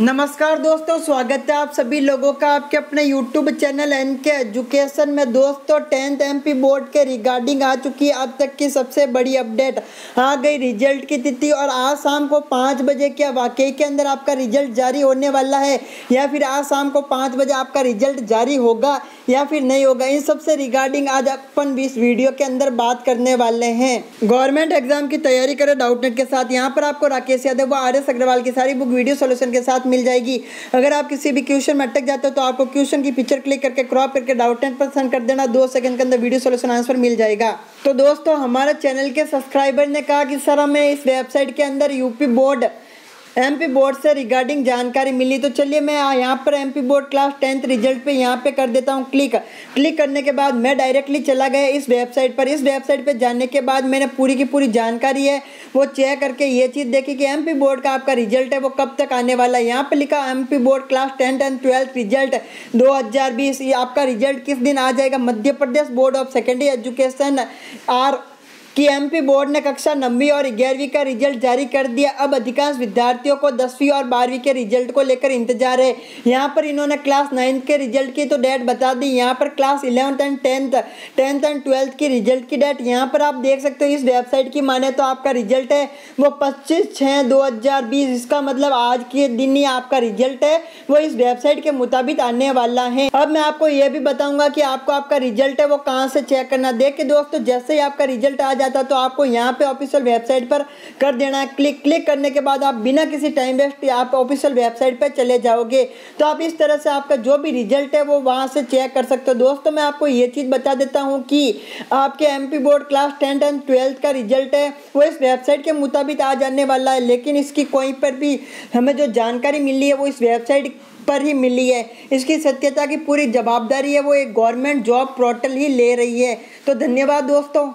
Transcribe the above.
नमस्कार दोस्तों, स्वागत है आप सभी लोगों का आपके अपने YouTube channel N K education में। दोस्तों टेंथ एमपी बोर्ड के रिगार्डिंग आ चुकी है अब तक की सबसे बड़ी अपडेट आ गई रिज़ल्ट की तिथि और आज शाम को पाँच बजे क्या वाकई के अंदर आपका रिज़ल्ट जारी होने वाला है? या फिर आज शाम को पाँच बजे आपका रिज़ल्ट जारी होगा या फिर नहीं होगा? इन सबसे रिगार्डिंग आज अपन इस वीडियो के अंदर बात करने वाले हैं। गवर्नमेंट एग्ज़ाम की तैयारी करें डाउटनेट के साथ। यहाँ पर आपको राकेश यादव व आर एस अग्रवाल की सारी बुक वीडियो सोल्यूशन के साथ मिल जाएगी। अगर आप किसी भी क्वेश्चन में अटक जाते हो तो आपको क्वेश्चन की पिक्चर क्लिक करके क्रॉप करके डाउट टेन पर सेंड कर देना। दो सेकंड के अंदर वीडियो सोल्यूशन आंसर मिल जाएगा। तो दोस्तों, हमारे चैनल के सब्सक्राइबर ने कहा कि, सर, हमें इस वेबसाइट के अंदर यूपी बोर्ड एमपी बोर्ड से रिगार्डिंग जानकारी मिली तो चलिए मैं यहाँ पर MP board class tenth result पे यहाँ पे कर देता हूँ क्लिक क्लिक करने के बाद मैं डायरेक्टली चला गया इस वेबसाइट पर। इस वेबसाइट पे जाने के बाद मैंने पूरी की पूरी जानकारी है, वो चेक करके ये चीज़ देखी कि एमपी बोर्ड का आपका रिज़ल्ट है, वो कब तक आने वाला है। यहाँ पर लिखा MP board class tenth and twelfth result दो आपका रिज़ल्ट किस दिन आ जाएगा? Madhya Pradesh board of secondary education are कि एमपी बोर्ड ने कक्षा नौवीं और ग्यारहवीं का रिज़ल्ट जारी कर दिया। अब अधिकांश विद्यार्थियों को दसवीं और बारहवीं के रिज़ल्ट को लेकर इंतज़ार है। यहाँ पर इन्होंने क्लास नाइन्थ के रिज़ल्ट की तो डेट बता दी। यहाँ पर class eleventh and tenth tenth and twelfth की रिज़ल्ट की डेट यहाँ पर आप देख सकते हो, इस वेबसाइट की माने तो आपका रिज़ल्ट है। वो पच्चीस छः दो हज़ार बीस, इसका मतलब आज के दिन ही आपका रिज़ल्ट है। वो इस वेबसाइट के मुताबिक आने वाला है। अब मैं आपको ये भी बताऊँगा कि आपको आपका रिज़ल्ट है, वो कहाँ से चेक करना। देख के दोस्तों, जैसे ही आपका रिज़ल्ट आ जाता तो आपको यहाँ पे ऑफिशियल वेबसाइट पर कर देना है। क्लिक क्लिक करने के बाद आप बिना किसी टाइम वेस्ट आप ऑफिशियल वेबसाइट पर चले जाओगे। तो आप इस तरह से आपका जो भी रिज़ल्ट है, वो वहाँ से चेक कर सकते हो। दोस्तों, मैं आपको ये चीज़ बता देता हूँ कि आपके MP board class tenth and twelfth का रिज़ल्ट है। वो इस वेबसाइट के मुताबिक आ जाने वाला है, लेकिन इसकी कोई पर भी हमें जो जानकारी मिली है, वो इस वेबसाइट पर ही मिली है। इसकी सत्यता की पूरी जवाबदारी है, वो एक गवर्नमेंट जॉब पोर्टल ही ले रही है। तो धन्यवाद दोस्तों।